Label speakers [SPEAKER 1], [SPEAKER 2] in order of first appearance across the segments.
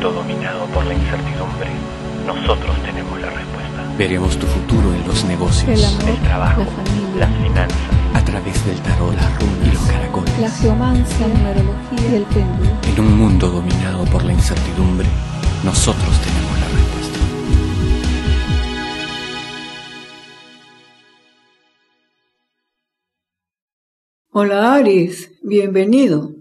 [SPEAKER 1] mundo dominado por la incertidumbre, nosotros tenemos la respuesta.
[SPEAKER 2] Veremos tu futuro en los negocios,
[SPEAKER 3] El amor,
[SPEAKER 1] El trabajo,
[SPEAKER 3] la familia,
[SPEAKER 1] las finanzas,
[SPEAKER 2] a través del tarot, la runa y los caracoles.
[SPEAKER 3] la geomancia, la numerología y el péndulo.
[SPEAKER 2] En un mundo dominado por la incertidumbre, nosotros tenemos la respuesta.
[SPEAKER 4] Hola Aries, bienvenido.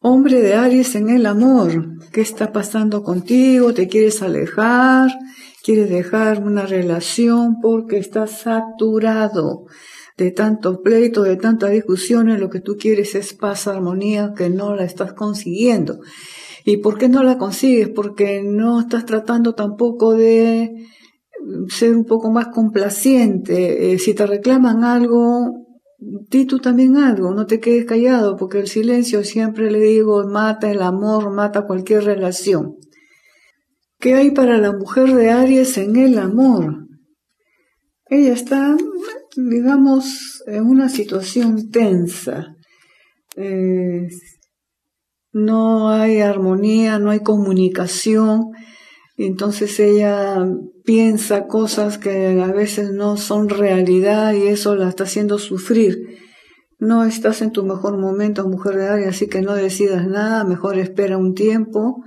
[SPEAKER 4] Hombre de Aries en el amor, ¿qué está pasando contigo? ¿Te quieres alejar? ¿Quieres dejar una relación porque estás saturado de tanto pleito, de tantas discusiones? Lo que tú quieres es paz, armonía, que no la estás consiguiendo. ¿Y por qué no la consigues? Porque no estás tratando tampoco de ser un poco más complaciente. Eh, si te reclaman algo, di tú también algo, no te quedes callado, porque el silencio siempre le digo mata el amor, mata cualquier relación. ¿Qué hay para la mujer de Aries en el amor? Ella está, digamos, en una situación tensa. Eh, no hay armonía, no hay comunicación. Entonces ella piensa cosas que a veces no son realidad y eso la está haciendo sufrir. No estás en tu mejor momento, mujer de Aries, así que no decidas nada, mejor espera un tiempo,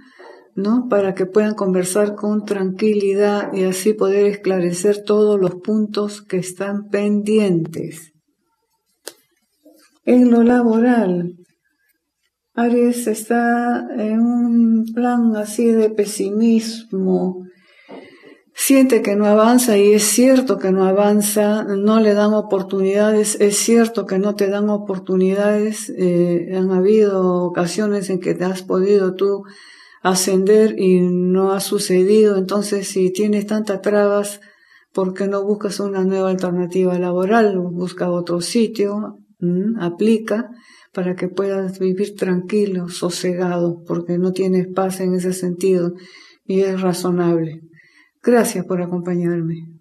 [SPEAKER 4] ¿no? Para que puedan conversar con tranquilidad y así poder esclarecer todos los puntos que están pendientes. En lo laboral, Aries está en un plan así de pesimismo, siente que no avanza y es cierto que no avanza, no le dan oportunidades, es cierto que no te dan oportunidades, eh, han habido ocasiones en que te has podido tú ascender y no ha sucedido, entonces si tienes tantas trabas, ¿por qué no buscas una nueva alternativa laboral? Busca otro sitio, aplica para que puedas vivir tranquilo, sosegado, porque no tienes paz en ese sentido y es razonable. Gracias por acompañarme.